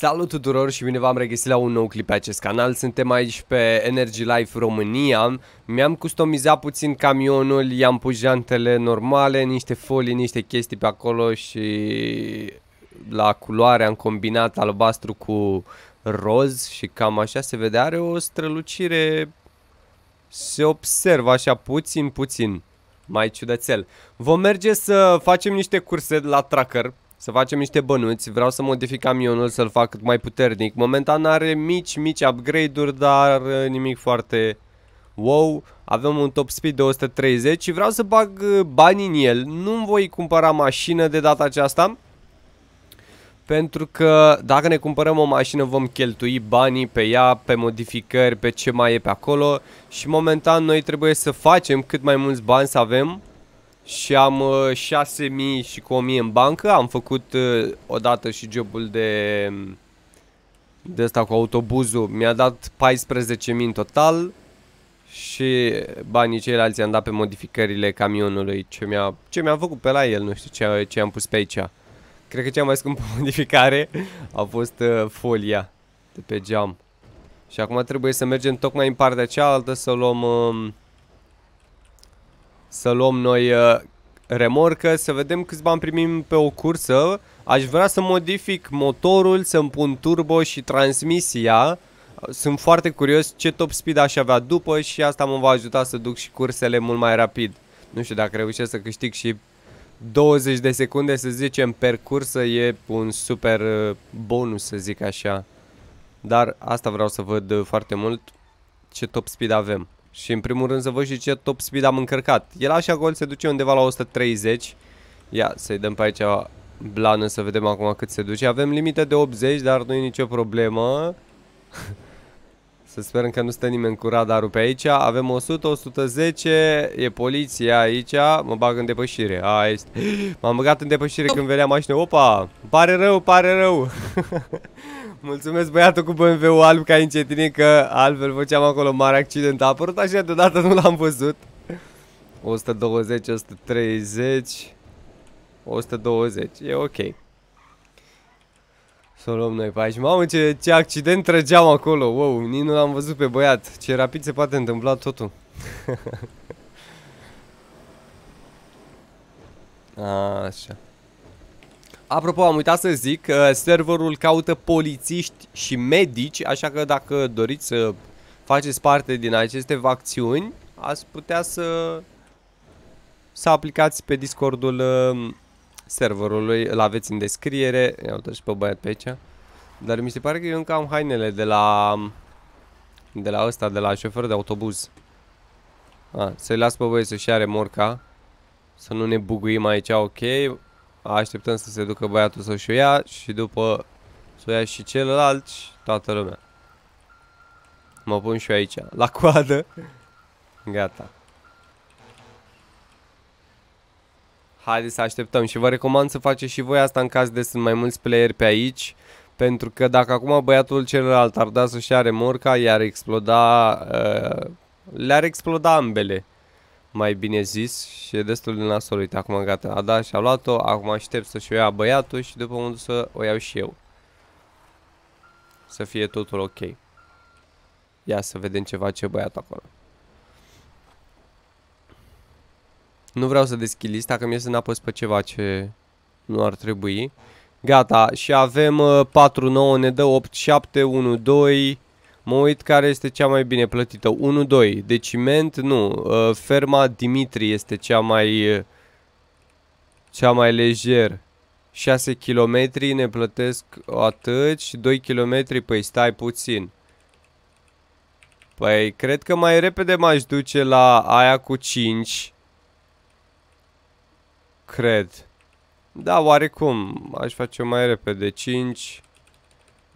Salut tuturor și bine v-am regăsit la un nou clip pe acest canal. Suntem aici pe Energy Life România. Mi-am customizat puțin camionul, i-am pus jantele normale, niște folii, niște chestii pe acolo și la culoare am combinat albastru cu roz și cam așa se vede. Are o strălucire, se observă așa puțin, puțin, mai ciudățel. Vom merge să facem niște curse la tracker să facem niște bănuți, vreau să modific camionul, să-l fac cât mai puternic. Momentan are mici, mici upgrade-uri, dar uh, nimic foarte wow. Avem un top speed de 130 și vreau să bag uh, bani în el. Nu voi cumpăra mașină de data aceasta. Pentru că dacă ne cumpărăm o mașină vom cheltui banii pe ea, pe modificări, pe ce mai e pe acolo și momentan noi trebuie să facem cât mai mulți bani să avem și am uh, 6000 și cu 1000 în bancă. Am făcut uh, odată și jobul de de asta cu autobuzul. Mi-a dat 14.000 în total și banii ceilalți i-am dat pe modificările camionului ce mi-a ce mi-a făcut pe la el, nu știu ce, ce am pus pe aici. Cred că cea mai scumpă modificare a fost uh, folia de pe geam. Și acum trebuie să mergem tocmai în partea cealaltă să luăm uh, să luăm noi uh, remorcă, să vedem câți bani primim pe o cursă. Aș vrea să modific motorul, să-mi pun turbo și transmisia. Sunt foarte curios ce top speed aș avea după și asta mă va ajuta să duc și cursele mult mai rapid. Nu știu dacă reușesc să câștig și 20 de secunde, să zicem, per cursă e un super uh, bonus, să zic așa. Dar asta vreau să văd uh, foarte mult ce top speed avem. Și în primul rând să văd și ce top speed am încărcat. El așa gol se duce undeva la 130. Ia, să-i dăm pe aici blană să vedem acum cât se duce. Avem limită de 80, dar nu e nicio problemă. să sperăm că nu stă nimeni cu radarul pe aici. Avem 100, 110, e poliția aici. Mă bag în depășire. A, este. M-am băgat în depășire când venea mașină. Opa, pare rău, pare rău. Mulțumesc băiatul cu BMW-ul alb ca încetini că altfel făceam acolo mare accident. A apărut așa deodată, nu l-am văzut. 120, 130, 120, e ok. Să o luăm noi pe aici. Mamă, ce, ce accident trăgeam acolo. Wow, nici nu l-am văzut pe băiat. Ce rapid se poate întâmpla totul. Așa. Apropo, am uitat să zic că serverul caută polițiști și medici, așa că dacă doriți să faceți parte din aceste facțiuni, ați putea să să aplicați pe Discordul uh, serverului, îl aveți în descriere. Ia uite și pe băiat pe aici. Dar mi se pare că eu încă am hainele de la de la ăsta, de la șofer de autobuz. Să-i las pe voi să-și are morca. Să nu ne buguim aici, ok. Așteptăm să se ducă băiatul să-și o ia și după să o ia și celălalt și toată lumea. Mă pun și eu aici, la coadă. Gata. Haideți să așteptăm și vă recomand să faceți și voi asta în caz de sunt mai mulți player pe aici. Pentru că dacă acum băiatul celălalt ar da să-și are morca, i-ar exploda... Uh, le-ar exploda ambele mai bine zis și e destul de nasol. Uite, acum gata, a dat și a luat-o, acum aștept să-și o ia băiatul și după mă să o iau și eu. Să fie totul ok. Ia să vedem ce face băiatul acolo. Nu vreau să deschid lista, că mi-e să n-apăs pe ceva ce nu ar trebui. Gata, și avem uh, 4-9, ne dă 8-7, 1-2... Mă uit care este cea mai bine plătită. 1-2. De ciment, nu. Uh, ferma Dimitri este cea mai... Uh, cea mai lejer. 6 km ne plătesc atât și 2 km, păi stai puțin. Păi, cred că mai repede m-aș duce la aia cu 5. Cred. Da, oarecum. Aș face mai repede. 5.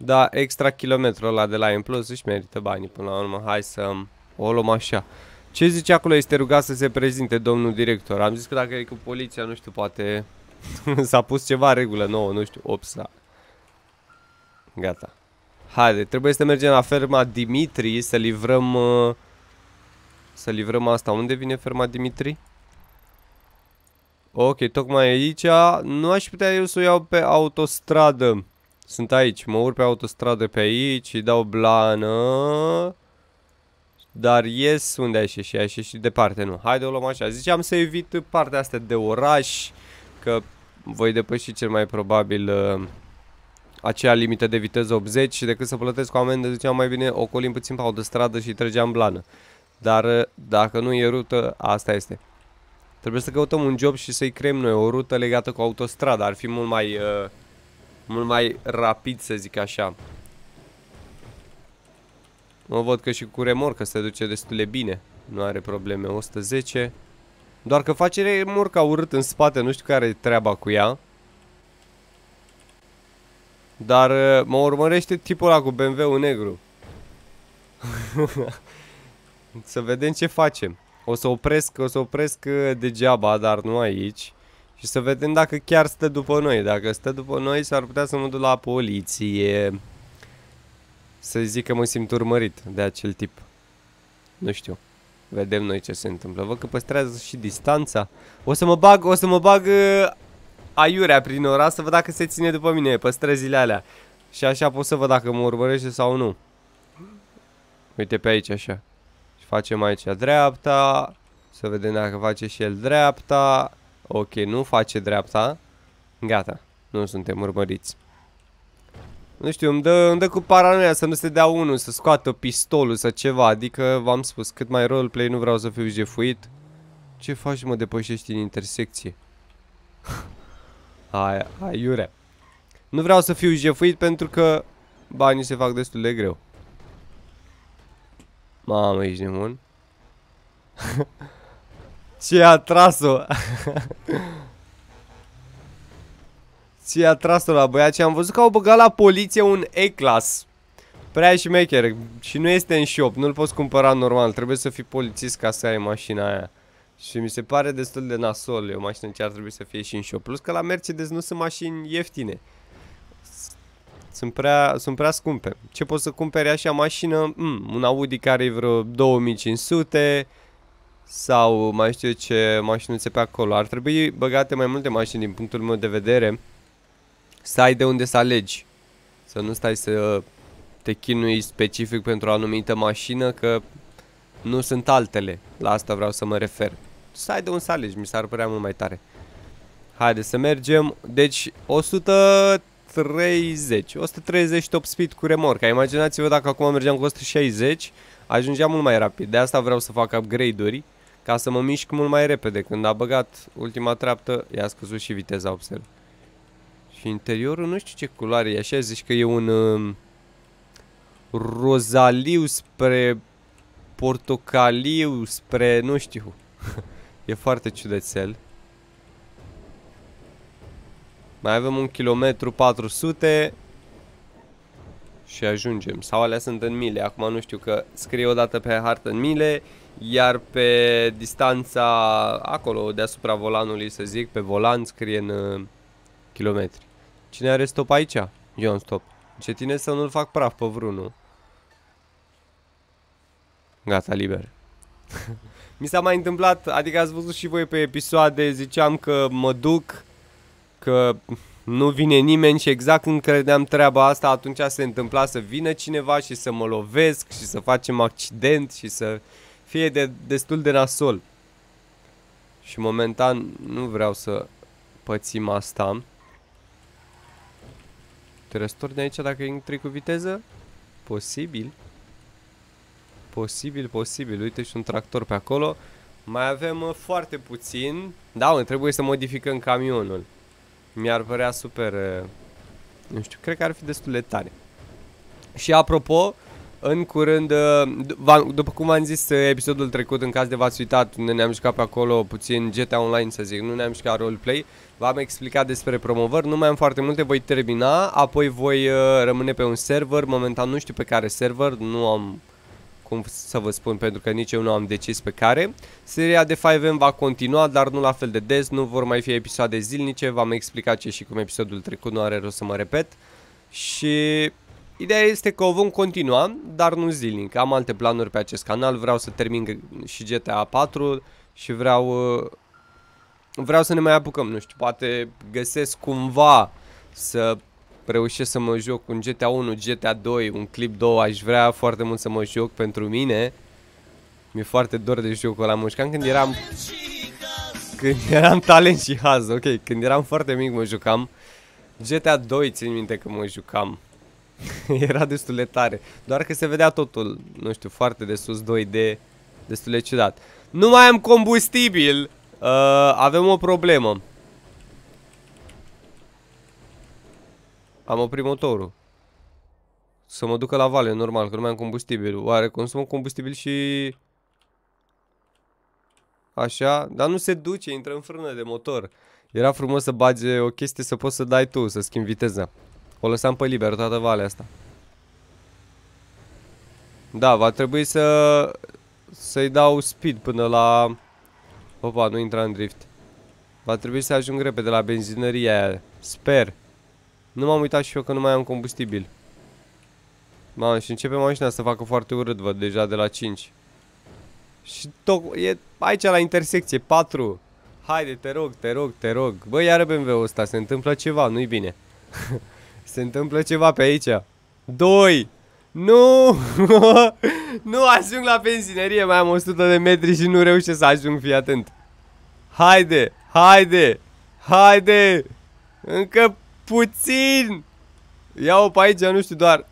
Da, extra kilometru ăla de la M Plus își merită banii până la urmă. Hai să o luăm așa. Ce zice acolo? Este rugat să se prezinte domnul director. Am zis că dacă e cu poliția, nu știu, poate s-a pus ceva regulă nouă, nu știu, ops, da. Gata. Haide, trebuie să mergem la ferma Dimitri să livrăm... Uh, să livrăm asta. Unde vine ferma Dimitri? Ok, tocmai aici. Nu aș putea eu să o iau pe autostradă. Sunt aici, mă urc pe autostradă pe aici, îi dau blană. Dar ies unde ai și ai și departe, nu. Haide o luăm așa. Ziceam să evit partea asta de oraș, că voi depăși cel mai probabil uh, acea limită de viteză 80 și decât să plătesc o amendă, ziceam mai bine ocolim puțin pe autostradă și trăgeam blană. Dar uh, dacă nu e rută, asta este. Trebuie să căutăm un job și să-i creăm noi o rută legată cu autostrada. Ar fi mult mai, uh, mult mai rapid, să zic așa. Mă văd că și cu remorcă se duce destul de bine. Nu are probleme. 110. Doar că face remorca urât în spate. Nu știu care e treaba cu ea. Dar uh, mă urmărește tipul ăla cu BMW-ul negru. să vedem ce facem. O să opresc, o să opresc uh, degeaba, dar nu aici. Și să vedem dacă chiar stă după noi. Dacă stă după noi, s-ar putea să mă duc la poliție. Să zic că mă simt urmărit de acel tip. Nu știu. Vedem noi ce se întâmplă. Văd că păstrează și distanța. O să mă bag, o să mă bag uh, aiurea prin oraș să văd dacă se ține după mine pe străzile alea. Și așa pot să văd dacă mă urmărește sau nu. Uite pe aici așa. Și facem aici dreapta. Să vedem dacă face și el dreapta. Ok, nu face dreapta. Gata. Nu suntem urmăriți. Nu știu, îmi dă, îmi dă cu paranoia să nu se dea unul, să scoată pistolul sau ceva. Adică, v-am spus, cât mai roleplay nu vreau să fiu jefuit. Ce faci, mă, depășești în intersecție? Hai, hai, iure. Nu vreau să fiu jefuit pentru că banii se fac destul de greu. Mamă, ești nebun? Ce a tras-o? Ce a tras-o la băiat și am văzut că au băgat la poliție un E-Class. Prea șmecher și nu este în shop, nu-l poți cumpăra normal, trebuie să fii polițist ca să ai mașina aia. Și mi se pare destul de nasol, e o mașină ce ar trebui să fie și în shop. Plus că la Mercedes nu sunt mașini ieftine. Sunt prea, sunt prea scumpe. Ce poți să cumperi așa mașină? Mm, un Audi care e vreo 2500 sau mai știu ce mașinuțe pe acolo. Ar trebui băgate mai multe mașini din punctul meu de vedere să ai de unde să alegi. Să nu stai să te chinui specific pentru o anumită mașină, că nu sunt altele. La asta vreau să mă refer. Să ai de unde să alegi, mi s-ar părea mult mai tare. Haide să mergem. Deci 130, 130 top speed cu remorca. Imaginați-vă dacă acum mergeam cu 160, ajungeam mult mai rapid. De asta vreau să fac upgrade-uri ca să mă mișc mult mai repede. Când a băgat ultima treaptă, i-a scăzut și viteza, observ. Și interiorul nu știu ce culoare e, așa zici că e un uh, rozaliu spre portocaliu, spre nu știu. e foarte ciudățel. Mai avem un kilometru 400 și ajungem. Sau alea sunt în mile. Acum nu știu că scrie odată pe hartă în mile, iar pe distanța acolo deasupra volanului, să zic, pe volan scrie în uh, kilometri. Cine are stop aici? Eu am stop. Ce tine să nu-l fac praf pe vreunul. Gata, liber. Mi s-a mai întâmplat, adică ați văzut și voi pe episoade, ziceam că mă duc, că nu vine nimeni și exact când credeam treaba asta, atunci se întâmpla să vină cineva și să mă lovesc și să facem accident și să fie de, destul de nasol. Și momentan nu vreau să pățim asta. Te răstorni aici dacă intri cu viteză? Posibil. Posibil, posibil. Uite și un tractor pe acolo. Mai avem uh, foarte puțin. Da, mă, trebuie să modificăm camionul. Mi-ar părea super... Uh, nu știu, cred că ar fi destul de tare. Și apropo, în curând, uh, după cum am zis uh, episodul trecut, în caz de v-ați uitat, unde ne-am jucat pe acolo puțin GTA Online, să zic, nu ne-am jucat roleplay, v-am explicat despre promovări, nu mai am foarte multe, voi termina, apoi voi uh, rămâne pe un server, momentan nu știu pe care server, nu am cum să vă spun, pentru că nici eu nu am decis pe care. Seria de 5M va continua, dar nu la fel de des, nu vor mai fi episoade zilnice, v-am explicat ce și cum episodul trecut, nu are rost să mă repet. Și Ideea este că o vom continua, dar nu zilnic. Am alte planuri pe acest canal, vreau să termin și GTA 4 și vreau uh, vreau să ne mai apucăm, nu știu, poate găsesc cumva să reușesc să mă joc un GTA 1, GTA 2, un clip 2, aș vrea foarte mult să mă joc pentru mine. Mi-e foarte dor de jocul ăla, mă jucam când eram... Când eram talent și haz, ok, când eram foarte mic mă jucam. GTA 2 țin minte că mă jucam. Era destul de tare. Doar că se vedea totul, nu știu, foarte de sus 2D, destul de ciudat. Nu mai am combustibil. Uh, avem o problemă. Am oprit motorul. Să mă ducă la vale, normal, că nu mai am combustibil. Oare consumă combustibil și... Așa, dar nu se duce, intră în frână de motor. Era frumos să bage o chestie să poți să dai tu, să schimbi viteza. O lăsam pe liber toată valea asta. Da, va trebui să să-i dau speed până la... Opa, nu intra în drift. Va trebui să ajung repede la benzinăria aia. Sper. Nu m-am uitat și eu că nu mai am combustibil. Mamă, și începe mașina să facă foarte urât, văd, deja de la 5. Și tot, e aici la intersecție, 4. Haide, te rog, te rog, te rog. Bă, iară BMW-ul ăsta, se întâmplă ceva, nu-i bine. se întâmplă ceva pe aici. 2. Nu! nu ajung la benzinerie, mai am 100 de metri și nu reușesc să ajung, fii atent. Haide, haide, haide! Încă puțin! Ia-o pe aici, nu știu, doar...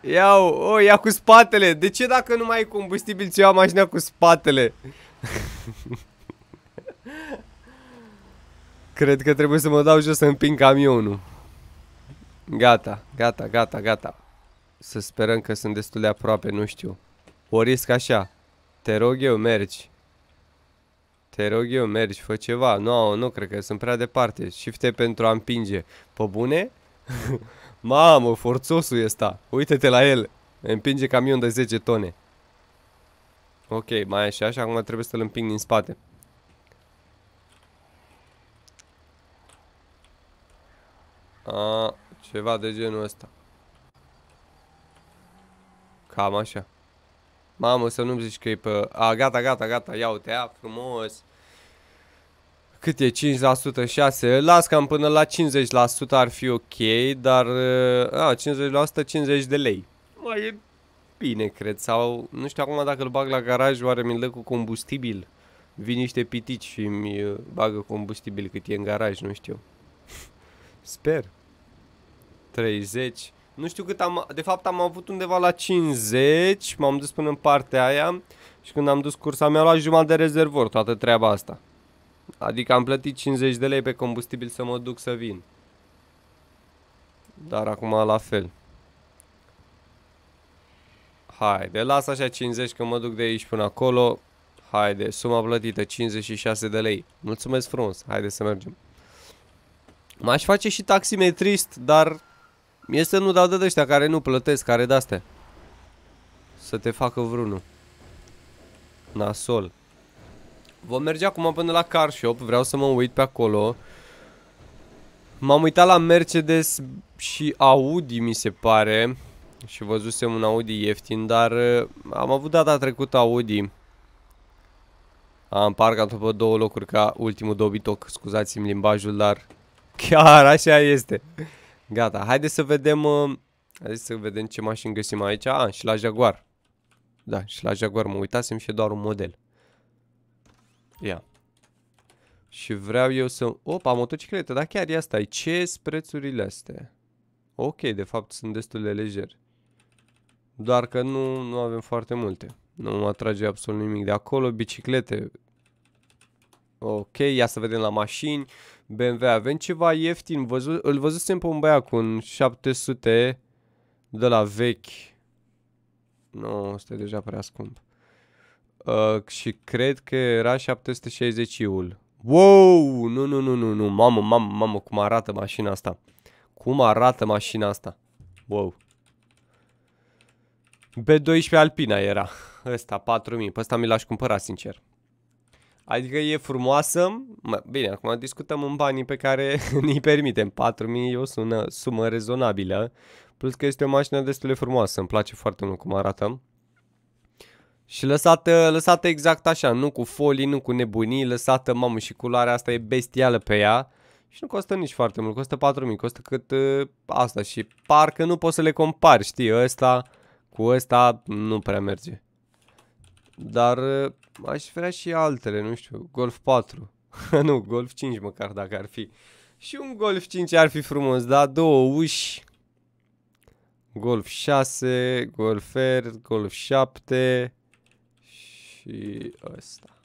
Ia-o, o, ia cu spatele. De ce dacă nu mai ai combustibil, ți iau mașina cu spatele? Cred că trebuie să mă dau jos să împing camionul. Gata, gata, gata, gata. Să sperăm că sunt destul de aproape, nu știu. O risc așa. Te rog eu, mergi. Te rog eu, mergi, fă ceva. Nu, no, nu cred că sunt prea departe. Shifte pentru a împinge. Pe bune? Mamă, forțosul ăsta. Uite-te la el. Împinge camion de 10 tone. Ok, mai așa, așa, acum trebuie să-l împing din spate. A, ceva de genul ăsta. Cam așa. Mamă, să nu-mi zici că e pe... A, gata, gata, gata, ia uite, ia frumos. Cât e? 5%, 6%? Las cam până la 50% ar fi ok, dar... A, 50%, 50 de lei. Mai e bine, cred, sau... Nu știu acum dacă îl bag la garaj, oare mi-l dă cu combustibil? Vin niște pitici și mi bagă combustibil cât e în garaj, nu știu. Sper. 30. Nu știu cât am... De fapt am avut undeva la 50. M-am dus până în partea aia. Și când am dus cursa mi-a luat jumătate de rezervor toată treaba asta. Adică am plătit 50 de lei pe combustibil să mă duc să vin. Dar acum la fel. Haide, las așa 50 că mă duc de aici până acolo. Haide, suma plătită 56 de lei. Mulțumesc frumos, haide să mergem. M-aș face și taximetrist, dar este nu dau de ăștia care nu plătesc, care de-astea. Să te facă vreunul. Nasol. Vom merge acum până la car shop, vreau să mă uit pe acolo. M-am uitat la Mercedes și Audi, mi se pare. Și văzusem un Audi ieftin, dar uh, am avut data trecută Audi. Am parcat pe două locuri ca ultimul dobitoc, scuzați-mi limbajul, dar chiar așa este. Gata, haideți să vedem, uh, haideți să vedem ce mașini găsim aici. Ah, și la Jaguar. Da, și la Jaguar mă uitasem și e doar un model. Ia. Și vreau eu să... Opa, motocicletă, dar chiar e asta. Ce prețurile astea? Ok, de fapt sunt destul de lejer. Doar că nu, nu avem foarte multe. Nu mă atrage absolut nimic de acolo. Biciclete. Ok, ia să vedem la mașini. BMW, avem ceva ieftin. Văzu îl văzusem pe un băiat cu un 700 de la vechi. Nu, ăsta e deja prea scump. Uh, și cred că era 760-ul. Wow! Nu, nu, nu, nu, nu. Mamă, mamă, mamă, cum arată mașina asta. Cum arată mașina asta. Wow. B12 Alpina era. Ăsta, 4000. Pe ăsta mi l-aș cumpăra, sincer. Adică e frumoasă. Bine, acum discutăm în banii pe care ni permitem. 4000 e o sună, sumă rezonabilă. Plus că este o mașină destul de frumoasă. Îmi place foarte mult cum arată. Și lăsată, lăsată exact așa, nu cu folii, nu cu nebunii, lăsată, mamă, și culoarea asta e bestială pe ea. Și nu costă nici foarte mult, costă 4000, costă cât uh, asta și parcă nu poți să le compari, știi, ăsta cu ăsta nu prea merge. Dar uh, aș vrea și altele, nu știu, Golf 4. nu, Golf 5 măcar dacă ar fi. Și un Golf 5 ar fi frumos, da? Două uși. Golf 6, Golf R, Golf 7 și ăsta.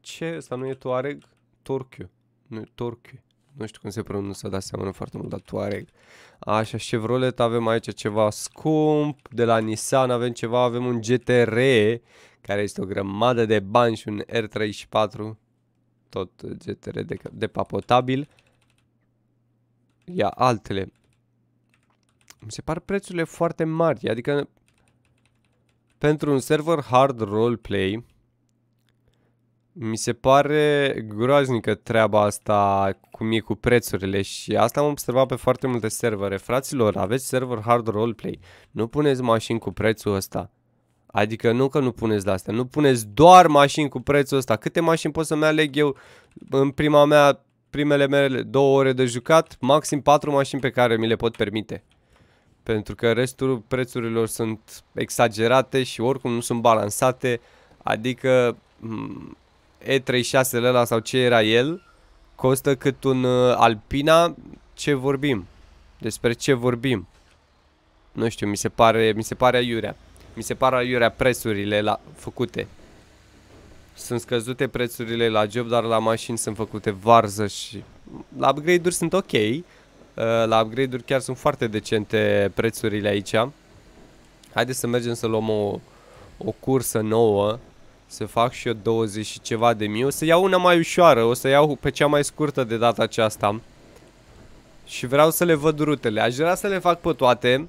Ce? Ăsta nu e Tuareg? Torchiu. Nu e Torchiu. Nu știu cum se pronunță, dar seamănă foarte mult la Tuareg. Așa, Chevrolet avem aici ceva scump. De la Nissan avem ceva, avem un GTR, care este o grămadă de bani și un R34. Tot GTR de, de papotabil. Ia altele. Mi se par prețurile foarte mari, adică pentru un server hard roleplay mi se pare groaznică treaba asta cum e cu prețurile și asta am observat pe foarte multe servere. Fraților, aveți server hard roleplay, nu puneți mașini cu prețul ăsta. Adică nu că nu puneți de astea, nu puneți doar mașini cu prețul ăsta. Câte mașini pot să-mi aleg eu în prima mea, primele mele două ore de jucat? Maxim patru mașini pe care mi le pot permite. Pentru că restul prețurilor sunt exagerate și oricum nu sunt balansate. Adică E36-ul ăla sau ce era el costă cât un uh, Alpina. Ce vorbim? Despre ce vorbim? Nu știu, mi se pare, mi se pare aiurea. Mi se pare aiurea prețurile la, făcute. Sunt scăzute prețurile la job, dar la mașini sunt făcute varză și la upgrade-uri sunt ok. Uh, la upgrade-uri chiar sunt foarte decente prețurile aici. Haideți să mergem să luăm o, o cursă nouă. Să fac și eu 20 și ceva de mii. O să iau una mai ușoară. O să iau pe cea mai scurtă de data aceasta. Și vreau să le văd rutele. Aș vrea să le fac pe toate.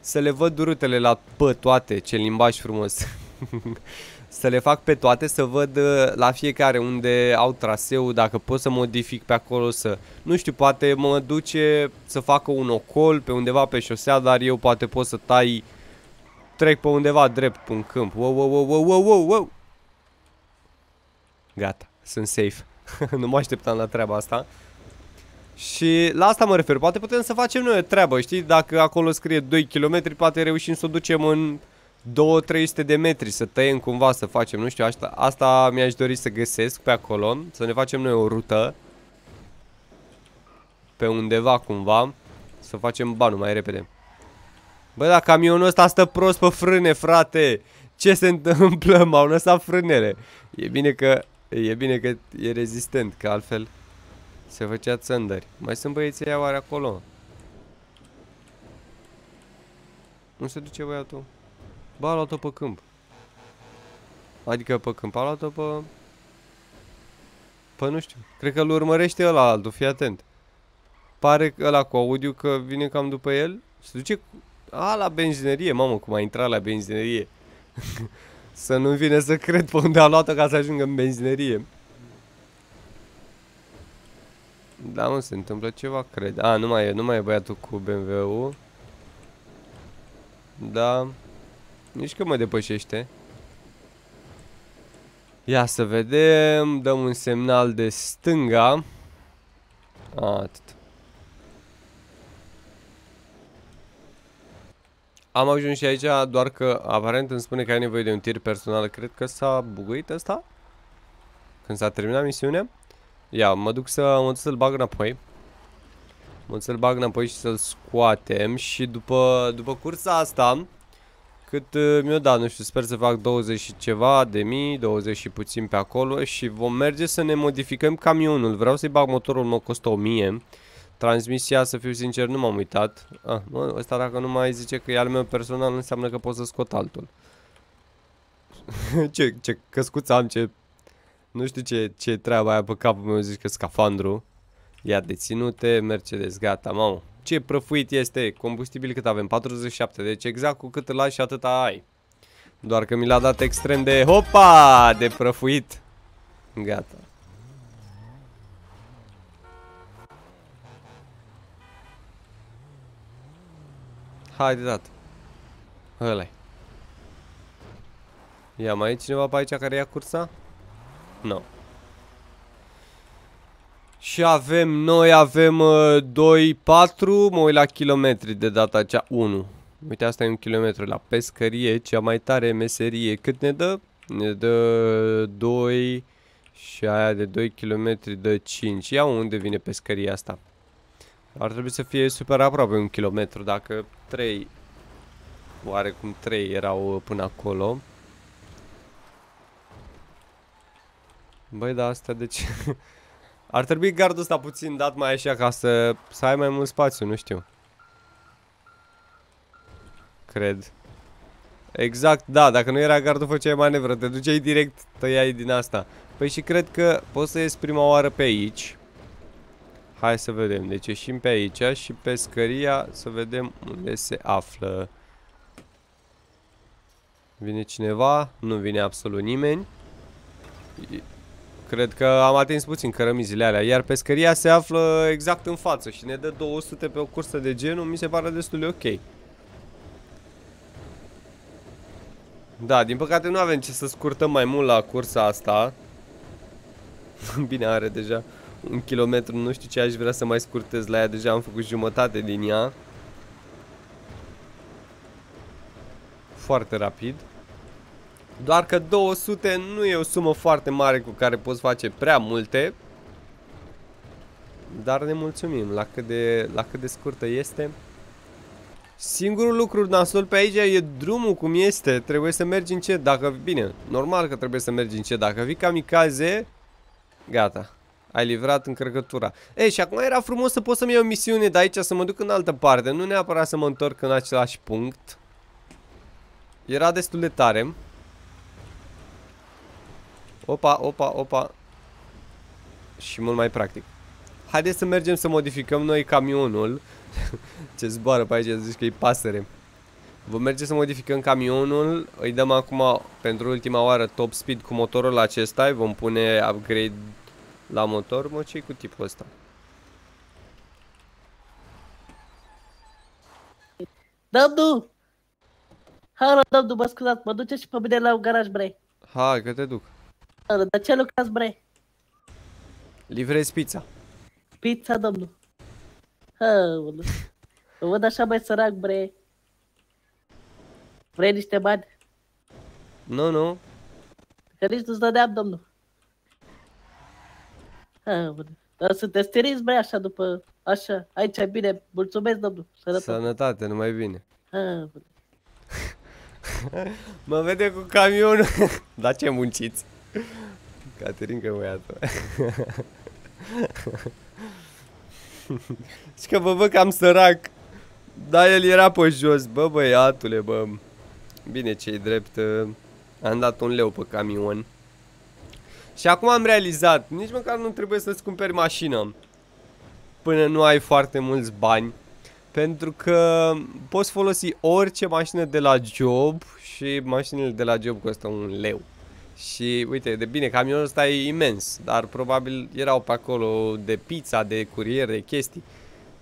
Să le văd rutele la pe toate. Ce limbaj frumos. să le fac pe toate, să văd uh, la fiecare unde au traseu, dacă pot să modific pe acolo, să... Nu știu, poate mă duce să facă un ocol pe undeva pe șosea, dar eu poate pot să tai... Trec pe undeva drept pe un câmp. Wow, wow, wow, wow, wow, wow, wow. Gata, sunt safe. nu mă așteptam la treaba asta. Și la asta mă refer, poate putem să facem noi o treabă, știi? Dacă acolo scrie 2 km, poate reușim să o ducem în 2-300 de metri să tăiem cumva, să facem, nu știu, asta, asta mi-aș dori să găsesc pe acolo, să ne facem noi o rută pe undeva cumva, să facem banul mai repede. Bă, dar camionul ăsta stă prost pe frâne, frate! Ce se întâmplă? M-au lăsat frânele. E bine că e bine că e rezistent, că altfel se făcea țândări. Mai sunt băieții aia oare acolo? Nu se duce băiatul? Ba, a luat-o pe câmp. Adică pe câmp, a luat-o pe... Pă nu știu. Cred că îl urmărește ăla altul, fii atent. Pare că ăla cu audio că vine cam după el. Se duce... A, la benzinerie, mamă, cum a intrat la benzinerie. să nu vine să cred pe unde a luat-o ca să ajungă în benzinerie. Da, mă, se întâmplă ceva, cred. A, nu mai e, nu mai e băiatul cu BMW-ul. Da. Nici că mă depășește. Ia să vedem. Dăm un semnal de stânga. Atât. Am ajuns și aici, doar că aparent îmi spune că ai nevoie de un tir personal. Cred că s-a buguit ăsta? Când s-a terminat misiunea? Ia, mă duc să mă duc să-l bag înapoi. Mă duc să-l bag înapoi și să-l scoatem și după, după cursa asta cât uh, mi-o dat, nu știu, sper să fac 20 și ceva de mii, 20 și puțin pe acolo și vom merge să ne modificăm camionul. Vreau să-i bag motorul, mă costă 1000. Transmisia, să fiu sincer, nu m-am uitat. Ah, mă, ăsta dacă nu mai zice că e al meu personal, înseamnă că pot să scot altul. ce, ce căscuț am, ce... Nu știu ce, ce treaba aia pe capul meu, zici că scafandru. Ia deținute, Mercedes, gata, mamă ce prăfuit este. Combustibil cât avem? 47. Deci exact cu cât îl ai și atâta ai. Doar că mi l-a dat extrem de... Hopa! De prăfuit. Gata. Hai de dat. ăla -i. Ia mai e cineva pe aici care ia cursa? Nu. No. Și avem, noi avem uh, 2, 4, mă uit la kilometri de data aceea 1. Uite, asta e un kilometru la pescărie, cea mai tare meserie. Cât ne dă? Ne dă 2 și aia de 2 km dă 5. Ia unde vine pescăria asta? Ar trebui să fie super aproape un kilometru, dacă 3, oarecum 3 erau până acolo. Băi, da, asta de ce? Ar trebui gardul ăsta puțin dat mai așa ca să, să ai mai mult spațiu, nu știu. Cred. Exact, da, dacă nu era gardul făceai manevră, te duceai direct, tăiai din asta. Păi și cred că poți să ies prima oară pe aici. Hai să vedem, deci ieșim pe aici și pe scăria să vedem unde se află. Vine cineva? Nu vine absolut nimeni. Cred că am atins puțin cărămizile alea, iar pescăria se află exact în față și ne dă 200 pe o cursă de genul, mi se pare destul de ok. Da, din păcate nu avem ce să scurtăm mai mult la cursa asta. Bine, are deja un kilometru, nu știu ce aș vrea să mai scurtez la ea, deja am făcut jumătate din ea. Foarte rapid. Doar că 200 nu e o sumă foarte mare cu care poți face prea multe. Dar ne mulțumim la cât de, la cât de scurtă este. Singurul lucru nasol pe aici e drumul cum este. Trebuie să mergi încet. Dacă, bine, normal că trebuie să mergi încet. Dacă vii kamikaze, gata. Ai livrat încărcătura. Ei, și acum era frumos să pot să-mi iau o misiune de aici, să mă duc în altă parte. Nu neapărat să mă întorc în același punct. Era destul de tare. Opa, opa, opa. Și mult mai practic. Haideți să mergem să modificăm noi camionul. Ce zboară pe aici, zici că e pasăre. Vom merge să modificăm camionul. Îi dăm acum pentru ultima oară top speed cu motorul acesta. Vom pune upgrade la motor. Mă, ce cu tipul ăsta? Domnul! Hai, domnul, mă scuzați, mă duce și pe mine la un garaj, bre. Hai, că te duc. Dar ce lucrați, bre? Livrezi pizza. Pizza, domnul. Hău, Mă văd așa mai sărac, bre. Vrei niște bani? Nu, nu. Că nici nu-ți dădeam, domnul. Hău, Dar sunteți teriți, bre, așa după... Așa, aici e bine. Mulțumesc, domnul. Sănătate. Sănătate, numai bine. Hău, Mă vede cu camionul. da ce munciți? Caterinca băiatul. Și că vă văd cam sărac. Da, el era pe jos. Bă, băiatule, bă. Bine, ce drept. uh, Am dat un leu pe camion. Și acum am realizat, nici măcar nu trebuie să-ți cumperi mașină până nu ai foarte mulți bani. Pentru că poți folosi orice mașină de la job și mașinile de la job costă un leu. Și uite, de bine, camionul ăsta e imens, dar probabil erau pe acolo de pizza, de curier, de chestii.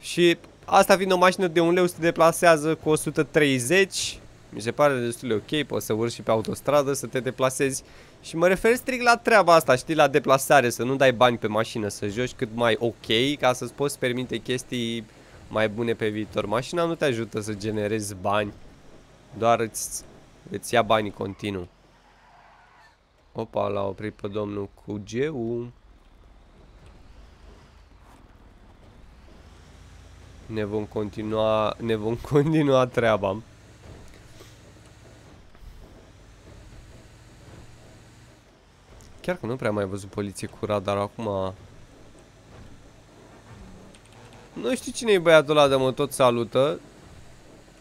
Și asta fiind o mașină de un leu se deplasează cu 130, mi se pare destul de ok, poți să urci și pe autostradă să te deplasezi. Și mă refer strict la treaba asta, știi, la deplasare, să nu dai bani pe mașină, să joci cât mai ok, ca să-ți poți permite chestii mai bune pe viitor. Mașina nu te ajută să generezi bani, doar îți, îți ia banii continuu. Opa, l-a oprit pe domnul cu geu. Ne vom continua, ne vom continua treaba. Chiar că nu prea am mai văzut poliție cu radar acum. Nu știu cine e băiatul ăla de mă tot salută.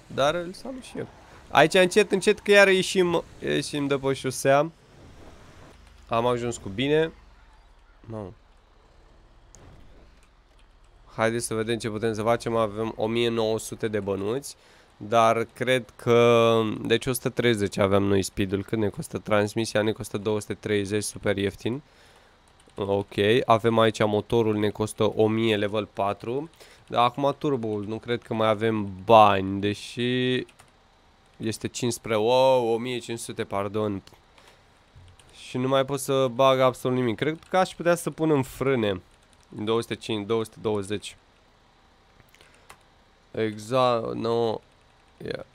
Dar îl salut și eu. Aici încet, încet că iar ieșim, ieșim de pe șosea. Am ajuns cu bine. Mamă. Haideți să vedem ce putem să facem. Avem 1900 de bănuți. Dar cred că... Deci 130 aveam noi speed-ul. Cât ne costă transmisia? Ne costă 230, super ieftin. Ok. Avem aici motorul, ne costă 1000 level 4. Dar acum turbo nu cred că mai avem bani. Deși... Este 15... Wow, 1500, pardon. Și nu mai pot să bag absolut nimic. Cred că aș putea să pun în frâne. 205, 220. Exact, no. Yeah.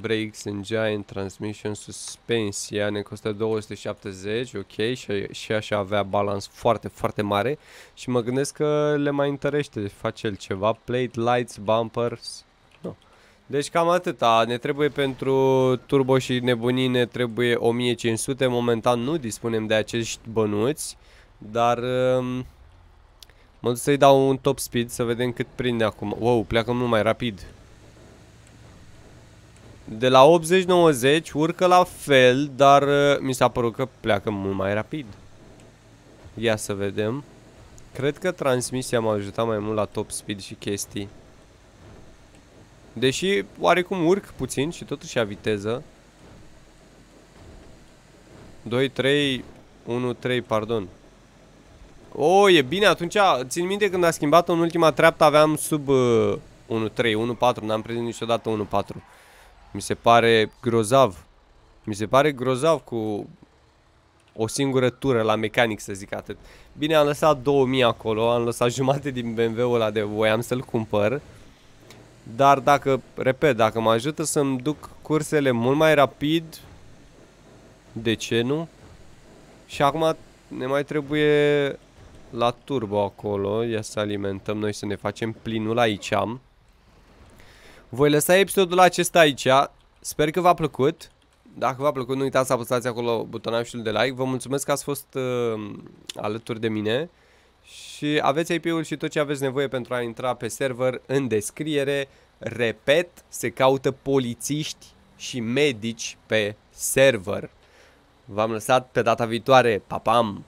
Brakes, engine, transmission, suspensia, ne costă 270, ok, și, și așa avea balans foarte, foarte mare și mă gândesc că le mai întărește, face el ceva, plate, lights, bumpers, no. Deci cam atâta, ne trebuie pentru turbo și nebunii ne trebuie 1500, momentan nu dispunem de acești bănuți, dar um, mă duc să-i dau un top speed să vedem cât prinde acum, wow, pleacă mult mai rapid. De la 80-90 urcă la fel, dar uh, mi s-a părut că pleacă mult mai rapid. Ia să vedem. Cred că transmisia m-a ajutat mai mult la top speed și chestii. Deși oarecum urc puțin și totuși a viteză. 2, 3, 1, 3, pardon. O, oh, e bine, atunci țin minte când a schimbat în ultima treaptă aveam sub uh, 1, 3, 1, 4, n-am prins niciodată 1, 4. Mi se pare grozav. Mi se pare grozav cu o singură tură la mecanic, să zic atât. Bine, am lăsat 2000 acolo, am lăsat jumate din BMW-ul ăla de voiam să-l cumpăr. Dar dacă, repet, dacă mă ajută să-mi duc cursele mult mai rapid, de ce nu? Și acum ne mai trebuie la turbo acolo, ia să alimentăm noi să ne facem plinul aici am. Voi lăsa episodul acesta aici. Sper că v-a plăcut. Dacă v-a plăcut, nu uitați să apăsați acolo butonajul de like. Vă mulțumesc că ați fost uh, alături de mine. Și aveți IP-ul și tot ce aveți nevoie pentru a intra pe server în descriere. Repet, se caută polițiști și medici pe server. V-am lăsat pe data viitoare. Pa, pam!